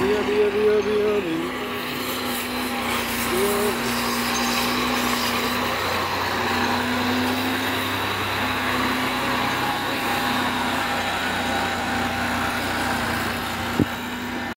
Abby, Abby, Abby, Abby.